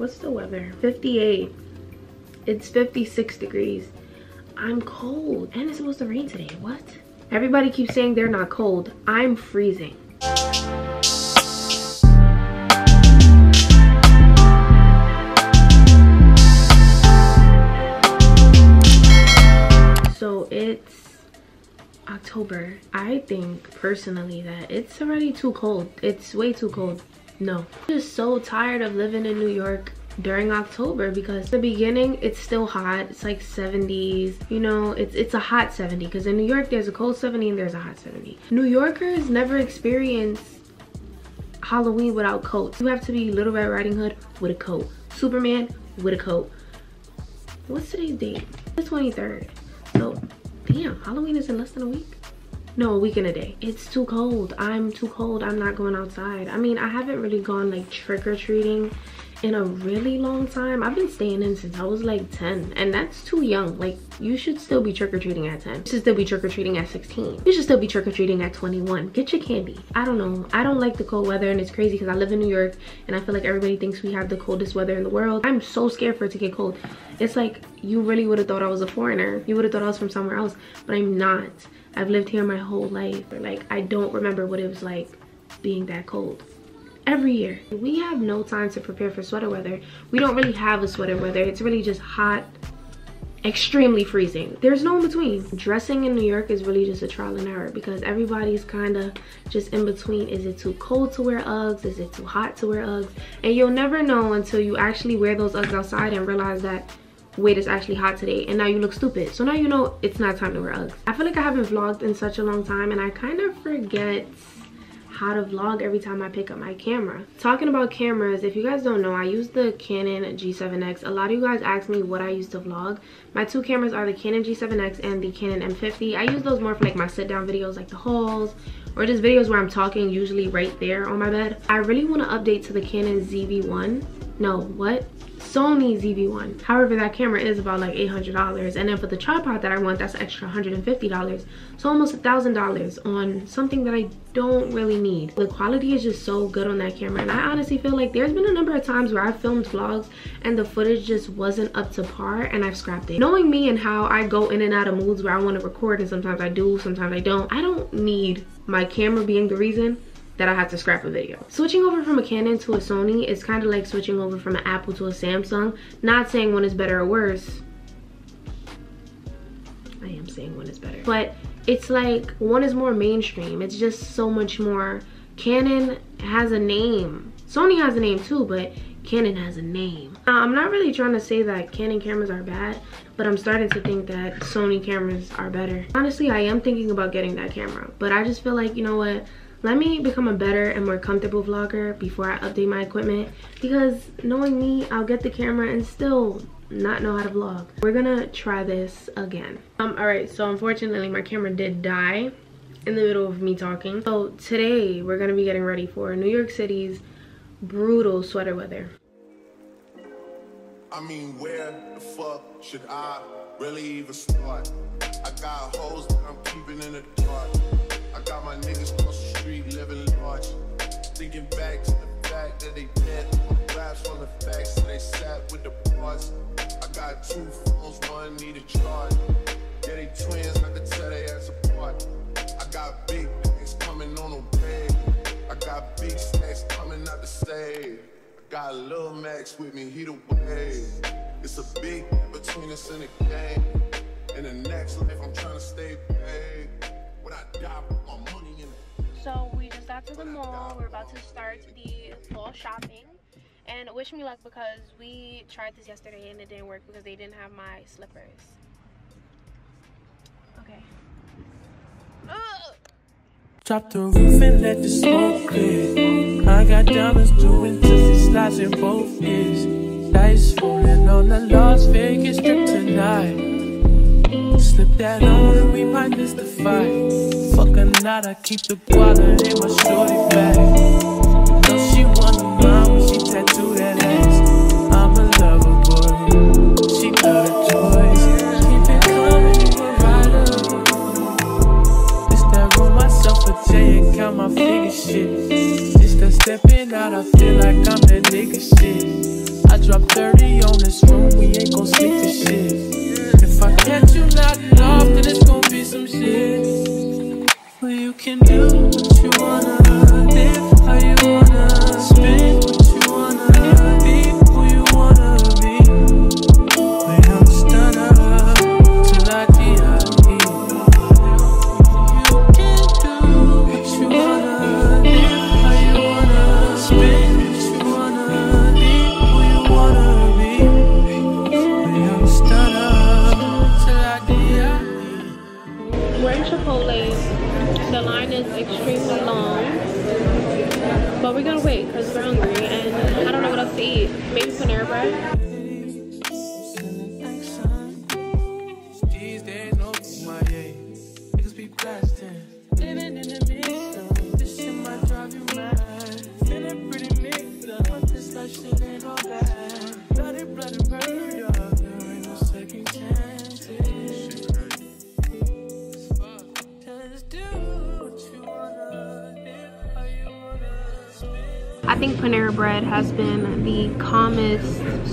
what's the weather? 58 it's 56 degrees. I'm cold and it's supposed to rain today. What? Everybody keeps saying they're not cold. I'm freezing. So it's October, I think personally that it's already too cold. It's way too cold. No. I'm just so tired of living in New York during October because the beginning it's still hot. It's like 70s you know it's it's a hot 70 because in New York there's a cold 70 and there's a hot 70 New Yorkers never experience Halloween without coats. You have to be Little Red Riding Hood with a coat. Superman with a coat. What's today's date? The 23rd so damn halloween is in less than a week no a week and a day. It's too cold. I'm too cold. I'm not going outside. I mean i haven't really gone like trick-or-treating in a really long time. I've been staying in since i was like 10 and that's too young. Like you should still be trick-or-treating at 10 you should still be trick-or-treating at 16 you should still be trick-or-treating at 21 get your candy. I don't know. I don't like the cold weather and it's crazy because i live in new york and i feel like everybody thinks we have the coldest weather in the world. I'm so scared for it to get cold. It's like you really would have thought i was a foreigner. You would have thought i was from somewhere else but i'm not. I've lived here my whole life like i don't remember what it was like being that cold every year. We have no time to prepare for sweater weather. We don't really have a sweater weather. It's really just hot extremely freezing. There's no in between. Dressing in new york is really just a trial and error because everybody's kind of just in between. Is it too cold to wear uggs? Is it too hot to wear uggs? And you'll never know until you actually wear those uggs outside and realize that wait it's actually hot today and now you look stupid. So now you know it's not time to wear uggs. I feel like i haven't vlogged in such a long time and i kind of forget how to vlog every time I pick up my camera. Talking about cameras, if you guys don't know, I use the Canon G7X. A lot of you guys ask me what I use to vlog. My two cameras are the Canon G7X and the Canon M50. I use those more for like my sit down videos like the hauls or just videos where I'm talking usually right there on my bed. I really want to update to the Canon ZV-1. No, what? Sony ZV-1. However, that camera is about like $800. And then for the tripod that I want, that's extra $150. So almost a $1,000 on something that I don't really need. The quality is just so good on that camera. And I honestly feel like there's been a number of times where I've filmed vlogs and the footage just wasn't up to par and I've scrapped it. Knowing me and how I go in and out of moods where I want to record and sometimes I do, sometimes I don't. I don't need my camera being the reason that I have to scrap a video. Switching over from a Canon to a Sony is kind of like switching over from an Apple to a Samsung. Not saying one is better or worse. I am saying one is better. But it's like one is more mainstream. It's just so much more. Canon has a name. Sony has a name too, but Canon has a name. Now, I'm not really trying to say that Canon cameras are bad, but I'm starting to think that Sony cameras are better. Honestly, I am thinking about getting that camera, but I just feel like, you know what, let me become a better and more comfortable vlogger before I update my equipment because knowing me, I'll get the camera and still not know how to vlog. We're gonna try this again. Um, all right, so unfortunately my camera did die in the middle of me talking. So today we're gonna be getting ready for New York City's brutal sweater weather. I mean, where the fuck should I really even start? I got that I'm keeping in the dark. I got my niggas Thinking back to the fact that they dead. Raps on the facts that they sat with the bars. I got two phones, one need a charge. Yeah, they twins, I could tell they ass apart. I got big things coming on the way. I got big stacks coming out the stage. I got Lil Max with me, he the way. It's a big between us in the game. In the next life, I'm trying to stay paid. When I die, So we just got to the mall. We're about to start the fall shopping. And wish me luck because we tried this yesterday and it didn't work because they didn't have my slippers. Okay. Ugh. Drop the roof and let the smoke clear. I got diamonds doing twisty slides in both ears. Dice falling on the Las Vegas strip tonight. Slip that on and we might miss the fight. Fuck a night, I keep the guala in my shorty bag. She wanna she tattoo that ass. I'm a lover boy. She toys. Keep it coming, you a rider. It's that myself and count my shit. It's that stepping out, I feel like I'm that nigga shit. I drop 30 on this room, we ain't gon' sleep this shit. Maybe Panera Bread.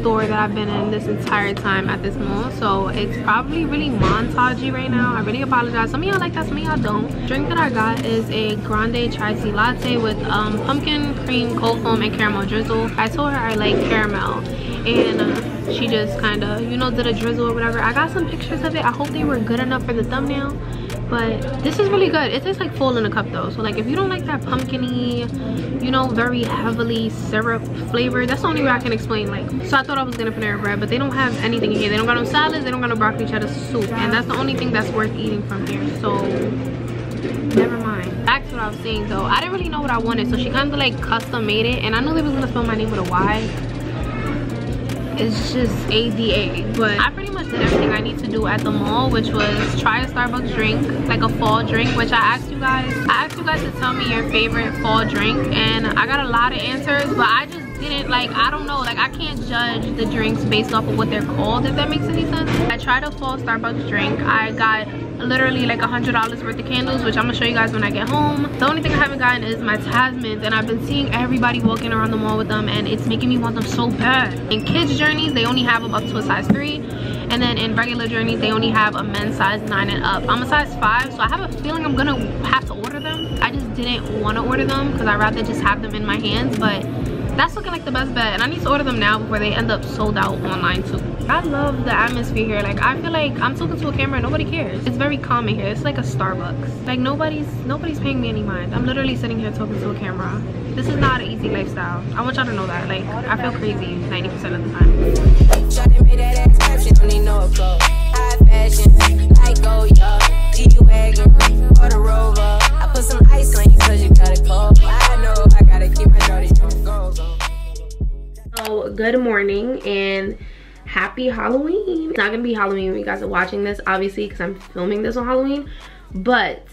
Store that I've been in this entire time at this mall. So it's probably really montagey right now. I really apologize. Some of y'all like that, some of y'all don't. Drink that I got is a grande chai tea latte with um, pumpkin cream, cold foam, and caramel drizzle. I told her I like caramel. And uh, she just kind of, you know, did a drizzle or whatever. I got some pictures of it. I hope they were good enough for the thumbnail but this is really good. It tastes like full in a cup though. So like if you don't like that pumpkiny you know very heavily syrup flavor that's the only way i can explain like so i thought i was gonna panera bread but they don't have anything here. They don't got no salads they don't got no broccoli cheddar soup and that's the only thing that's worth eating from here. So never mind. Back to what i was saying though. I didn't really know what i wanted so she kind of like custom made it and i knew they was gonna spell my name with a y it's just ADA. But I pretty much did everything I need to do at the mall, which was try a Starbucks drink, like a fall drink, which I asked you guys. I asked you guys to tell me your favorite fall drink, and I got a lot of answers, but I just didn't like i don't know like i can't judge the drinks based off of what they're called if that makes any sense. I tried a fall starbucks drink. I got literally like a hundred dollars worth of candles which i'm gonna show you guys when i get home. The only thing i haven't gotten is my tasmans and i've been seeing everybody walking around the mall with them and it's making me want them so bad. In kids journeys they only have them up to a size three and then in regular journeys they only have a men's size nine and up. I'm a size five so i have a feeling i'm gonna have to order them. I just didn't want to order them because i'd rather just have them in my hands but that's looking like the best bet and i need to order them now before they end up sold out online too. I love the atmosphere here. Like i feel like i'm talking to a camera nobody cares. It's very calming here. It's like a starbucks. Like nobody's nobody's paying me any mind. I'm literally sitting here talking to a camera. This is not an easy lifestyle. I want y'all to know that. Like i feel crazy 90 percent of the time. I know I gotta keep my. So good morning and happy Halloween. It's not gonna be Halloween when you guys are watching this, obviously, because I'm filming this on Halloween, but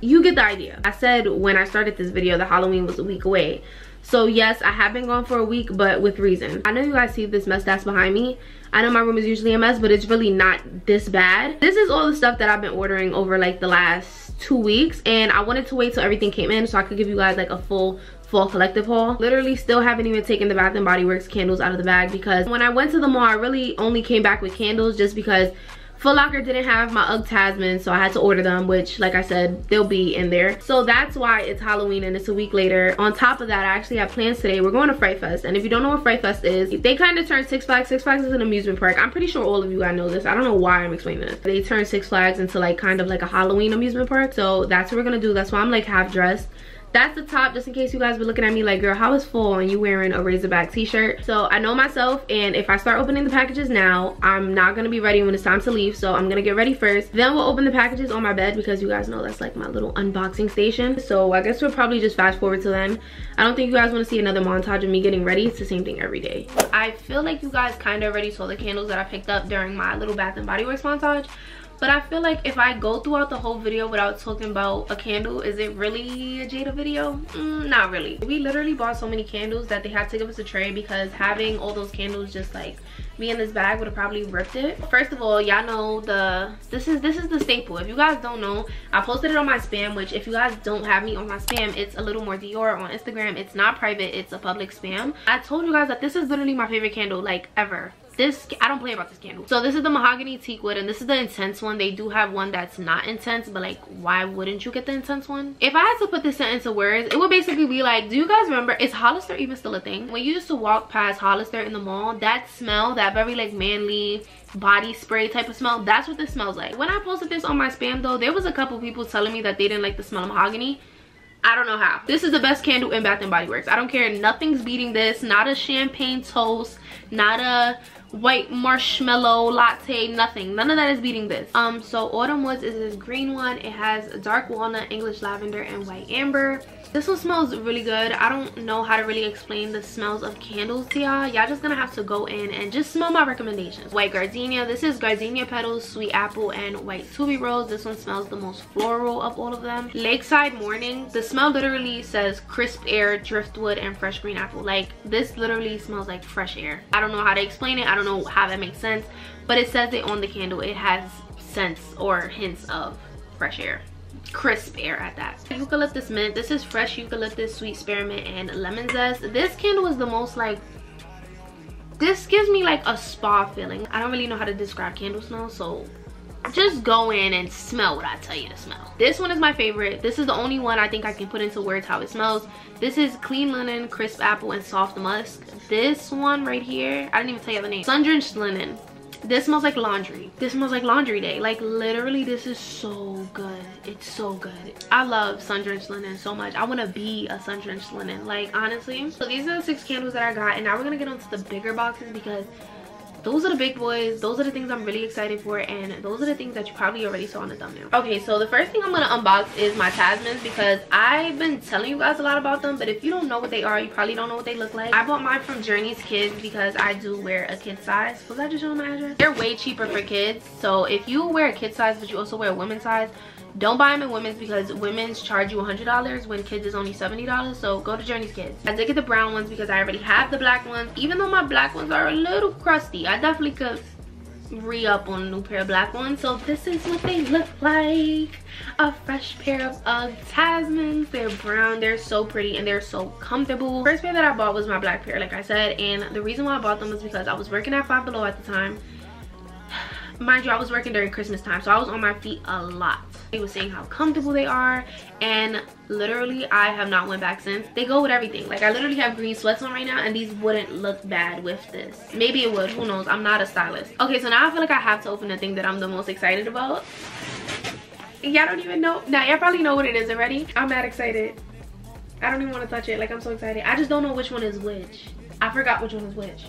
you get the idea. I said when I started this video that Halloween was a week away. So yes, I have been gone for a week, but with reason. I know you guys see this mess that's behind me. I know my room is usually a mess, but it's really not this bad. This is all the stuff that I've been ordering over like the last two weeks, and I wanted to wait till everything came in so I could give you guys like a full fall collective haul. Literally still haven't even taken the Bath & Body Works candles out of the bag because when I went to the mall, I really only came back with candles just because Foot Locker didn't have my UGG Tasman, so I had to order them, which, like I said, they'll be in there. So that's why it's Halloween and it's a week later. On top of that, I actually have plans today. We're going to Fright Fest, and if you don't know what Fright Fest is, they kind of turned Six Flags. Six Flags is an amusement park. I'm pretty sure all of you guys know this. I don't know why I'm explaining this. They turned Six Flags into like kind of like a Halloween amusement park. So that's what we're gonna do. That's why I'm like half dressed that's the top just in case you guys were looking at me like girl how is full and you wearing a razorback t-shirt? So i know myself and if i start opening the packages now i'm not gonna be ready when it's time to leave so i'm gonna get ready first. Then we'll open the packages on my bed because you guys know that's like my little unboxing station. So i guess we'll probably just fast forward to then. I don't think you guys want to see another montage of me getting ready. It's the same thing every day. I feel like you guys kind of already saw the candles that i picked up during my little bath and body works montage but i feel like if i go throughout the whole video without talking about a candle is it really a jada video? Mm, not really. We literally bought so many candles that they had to give us a tray because having all those candles just like me in this bag would have probably ripped it. First of all y'all know the this is this is the staple. If you guys don't know i posted it on my spam which if you guys don't have me on my spam it's a little more dior on instagram. It's not private it's a public spam. I told you guys that this is literally my favorite candle like ever this i don't play about this candle. So this is the mahogany teak wood and this is the intense one. They do have one that's not intense but like why wouldn't you get the intense one? If i had to put this into words it would basically be like do you guys remember is hollister even still a thing? When you used to walk past hollister in the mall that smell that very like manly body spray type of smell that's what this smells like. When i posted this on my spam though there was a couple people telling me that they didn't like the smell of mahogany I don't know how. This is the best candle in Bath & Body Works. I don't care. Nothing's beating this. Not a champagne toast. Not a white marshmallow latte nothing none of that is beating this um so autumn woods is this green one it has dark walnut english lavender and white amber this one smells really good. I don't know how to really explain the smells of candles to y'all. Y'all just gonna have to go in and just smell my recommendations. White gardenia. This is gardenia petals sweet apple and white tuberose this one smells the most floral of all of them. Lakeside morning. The smell literally says crisp air driftwood and fresh green apple. Like this literally smells like fresh air. I don't know how to explain it. I don't know how that makes sense but it says it on the candle. It has scents or hints of fresh air crisp air at that. Eucalyptus mint. This is fresh eucalyptus sweet spearmint and lemon zest. This candle is the most like this gives me like a spa feeling. I don't really know how to describe candle smell so just go in and smell what i tell you to smell. This one is my favorite. This is the only one i think i can put into words how it smells. This is clean linen crisp apple and soft musk. This one right here i didn't even tell you the name. Sun drenched linen this smells like laundry. This smells like laundry day. Like literally this is so good. It's so good. I love sun drenched linen so much. I want to be a sun drenched linen. Like honestly. So these are the six candles that i got and now we're gonna get onto the bigger boxes because those are the big boys. Those are the things i'm really excited for and those are the things that you probably already saw on the thumbnail. Okay so the first thing i'm gonna unbox is my tasmans because i've been telling you guys a lot about them but if you don't know what they are you probably don't know what they look like. I bought mine from journeys kids because i do wear a kid size. Was that just showing my address? They're way cheaper for kids. So if you wear a kid size but you also wear a women's size don't buy them in women's because women's charge you $100 when kids is only $70 so go to journeys kids. I did get the brown ones because i already have the black ones. Even though my black ones are a little crusty i definitely could re-up on a new pair of black ones. So this is what they look like. A fresh pair of UGG Tasmans. They're brown. They're so pretty and they're so comfortable. First pair that i bought was my black pair like i said. And the reason why i bought them was because i was working at five below at the time mind you i was working during christmas time so i was on my feet a lot. They were saying how comfortable they are and literally i have not went back since. They go with everything. Like i literally have green sweats on right now and these wouldn't look bad with this. Maybe it would who knows? I'm not a stylist. Okay so now i feel like i have to open the thing that i'm the most excited about. Y'all don't even know. Now y'all probably know what it is already. I'm mad excited. I don't even want to touch it. Like i'm so excited. I just don't know which one is which. I forgot which one is which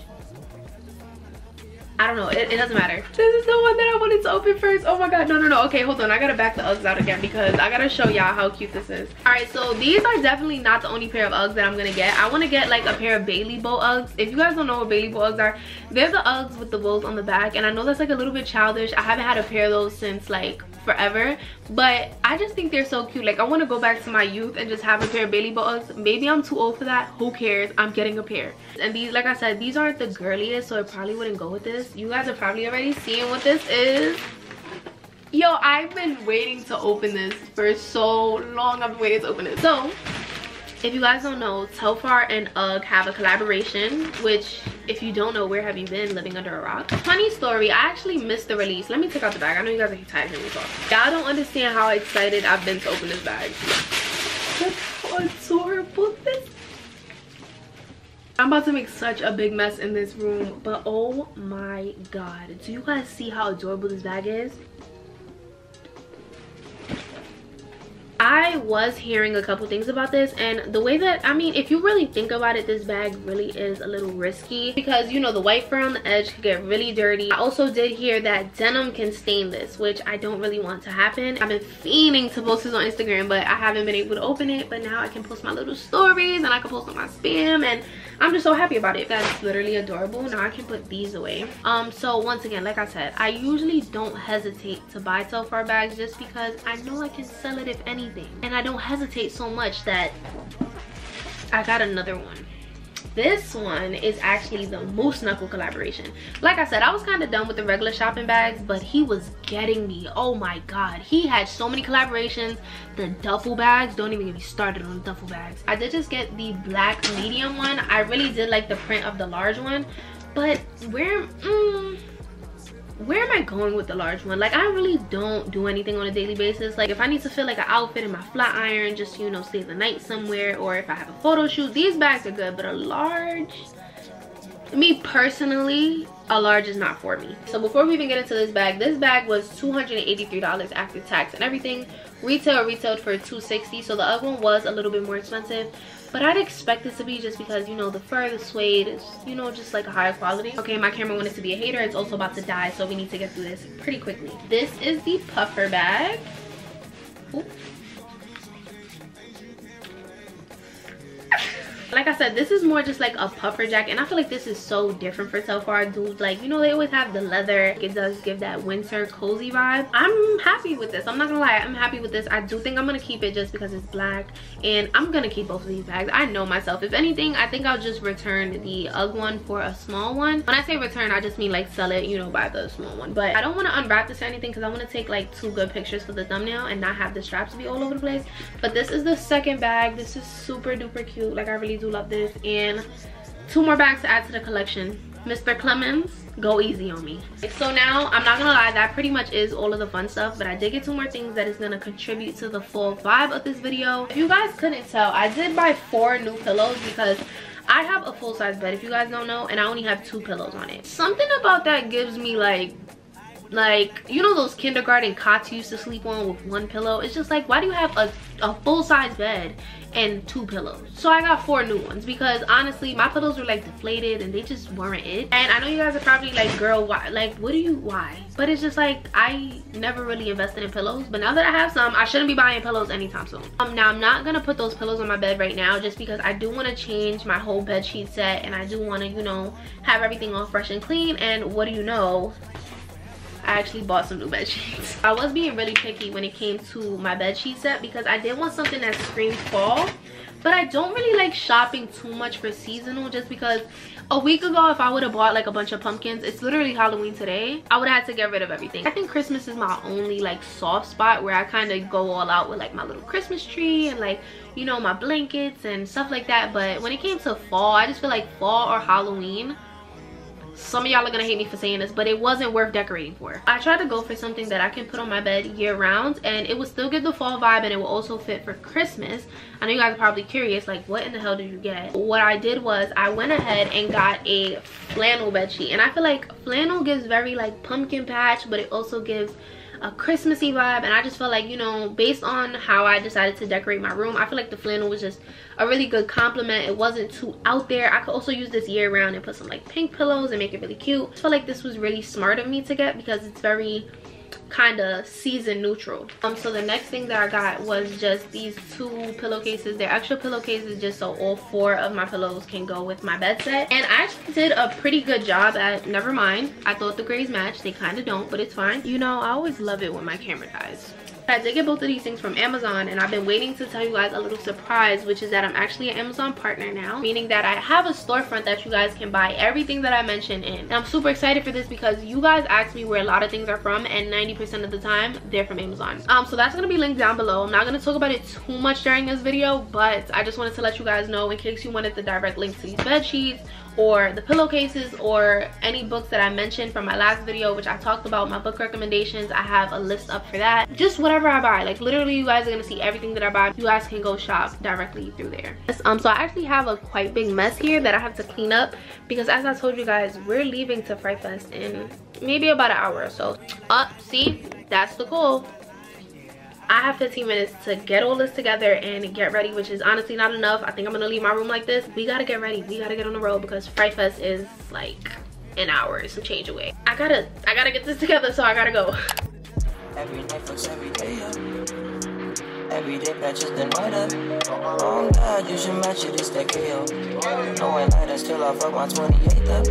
I don't know. It, it, doesn't matter. This is the one that I wanted to open first. Oh my god. No, no, no. Okay, hold on. I gotta back the Uggs out again because I gotta show y'all how cute this is. Alright, so these are definitely not the only pair of Uggs that I'm gonna get. I want to get like a pair of Bailey bow Uggs. If you guys don't know what Bailey bow Uggs are, they're the Uggs with the bows on the back. And I know that's like a little bit childish. I haven't had a pair of those since like forever but i just think they're so cute like i want to go back to my youth and just have a pair of bailey bows maybe i'm too old for that who cares i'm getting a pair and these like i said these aren't the girliest so it probably wouldn't go with this you guys are probably already seeing what this is. Yo i've been waiting to open this for so long. I've been waiting to open it. So if you guys don't know telfar and ugg have a collaboration which if you don't know where have you been living under a rock? Funny story i actually missed the release. Let me take out the bag. I know you guys are tired of hearing me talk. Y'all don't understand how excited i've been to open this bag. Adorable this I'm about to make such a big mess in this room, but oh my god. Do you guys see how adorable this bag is? I was hearing a couple things about this and the way that, I mean, if you really think about it, this bag really is a little risky because, you know, the white fur on the edge could get really dirty. I also did hear that denim can stain this, which I don't really want to happen. I've been fiending to post this on Instagram, but I haven't been able to open it. But now I can post my little stories and I can post on my spam and i'm just so happy about it. That's literally adorable. Now i can put these away. Um so once again like i said i usually don't hesitate to buy Telfar bags just because i know i can sell it if anything. And i don't hesitate so much that i got another one this one is actually the moose knuckle collaboration. Like i said i was kind of done with the regular shopping bags but he was getting me. Oh my god. He had so many collaborations. The duffel bags don't even get me started on the duffel bags. I did just get the black medium one. I really did like the print of the large one but where mm, where am I going with the large one? Like I really don't do anything on a daily basis. Like if I need to fit like an outfit in my flat iron, just you know, stay the night somewhere, or if I have a photo shoot, these bags are good, but a large, me personally, a large is not for me. So before we even get into this bag, this bag was $283 after tax and everything. Retail retailed for 260 so the other one was a little bit more expensive but I'd expect it to be just because you know the fur the suede is you know just like a higher quality. Okay my camera wanted to be a hater it's also about to die so we need to get through this pretty quickly. This is the puffer bag. Ooh. Like i said this is more just like a puffer jacket and i feel like this is so different for so Telfar dudes. Like you know they always have the leather. It does give that winter cozy vibe. I'm happy with this. I'm not gonna lie. I'm happy with this. I do think i'm gonna keep it just because it's black and i'm gonna keep both of these bags. I know myself. If anything i think i'll just return the ugg one for a small one. When i say return i just mean like sell it you know buy the small one. But i don't want to unwrap this or anything because i want to take like two good pictures for the thumbnail and not have the straps be all over the place. But this is the second bag. This is super duper cute. Like i really do love this. And two more bags to add to the collection. Mr clemens go easy on me. So now i'm not gonna lie that pretty much is all of the fun stuff but i did get two more things that is gonna contribute to the full vibe of this video. If you guys couldn't tell i did buy four new pillows because I have a full-size bed if you guys don't know and I only have two pillows on it. Something about that gives me like like you know those kindergarten cots you used to sleep on with one pillow? It's just like why do you have a, a full-size bed and two pillows. So i got four new ones because honestly my pillows were like deflated and they just weren't it. And i know you guys are probably like girl why? Like what do you why? But it's just like i never really invested in pillows but now that i have some i shouldn't be buying pillows anytime soon. Um now i'm not gonna put those pillows on my bed right now just because i do want to change my whole bed sheet set and i do want to you know have everything all fresh and clean. And what do you know I actually bought some new bed sheets. I was being really picky when it came to my bed sheet set because I did want something that screams fall. But I don't really like shopping too much for seasonal just because a week ago if I would have bought like a bunch of pumpkins, it's literally Halloween today, I would have had to get rid of everything. I think Christmas is my only like soft spot where I kind of go all out with like my little Christmas tree and like, you know, my blankets and stuff like that. But when it came to fall, I just feel like fall or Halloween, some of y'all are gonna hate me for saying this but it wasn't worth decorating for. I tried to go for something that i can put on my bed year round and it would still give the fall vibe and it will also fit for christmas. I know you guys are probably curious like what in the hell did you get? What i did was i went ahead and got a flannel bed sheet and i feel like flannel gives very like pumpkin patch but it also gives a Christmassy vibe and I just felt like you know based on how I decided to decorate my room I feel like the flannel was just a really good compliment. It wasn't too out there. I could also use this year round and put some like pink pillows and make it really cute. I feel like this was really smart of me to get because it's very kind of season neutral. Um so the next thing that i got was just these two pillowcases. They're extra pillowcases just so all four of my pillows can go with my bed set. And i actually did a pretty good job at never mind i thought the grays matched. They kind of don't but it's fine. You know i always love it when my camera dies I did get both of these things from Amazon and I've been waiting to tell you guys a little surprise which is that I'm actually an Amazon partner now meaning that I have a storefront that you guys can buy everything that I mentioned in. And I'm super excited for this because you guys asked me where a lot of things are from and 90% of the time they're from Amazon. Um, so that's going to be linked down below. I'm not going to talk about it too much during this video but I just wanted to let you guys know in case you wanted the direct link to these bed sheets or the pillowcases or any books that I mentioned from my last video which I talked about my book recommendations I have a list up for that. Just whatever I buy. Like literally you guys are gonna see everything that I buy. You guys can go shop directly through there. Um so I actually have a quite big mess here that I have to clean up because as I told you guys we're leaving to Fright Fest in maybe about an hour or so. Up uh, see? That's the goal I have 15 minutes to get all this together and get ready, which is honestly not enough. I think I'm gonna leave my room like this. We gotta get ready. We gotta get on the road because Fright Fest is like an hour some change away. I gotta, I gotta get this together, so I gotta go. Every day every day up. Every day patches then white up. Oh God, you should match it, it's that KO. No one light us till I fuck my 28th up.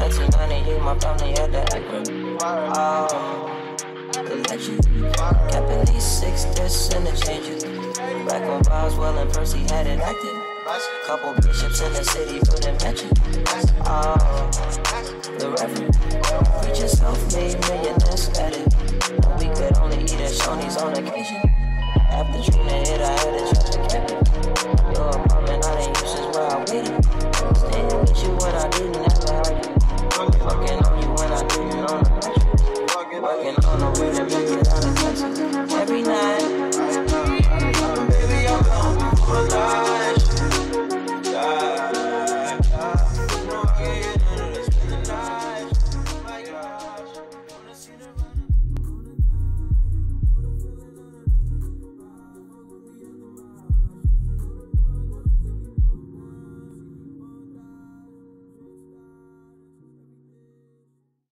1998, my family had that grip. Oh, collection. Kept at least six discs in the changes. Back when Boswell and Percy had it active. Couple bishops in the city for the mention. Oh, the reverend. Preacher self-made millionaires at it. We could only eat at Shoney's on occasion. After Trina hit, I had to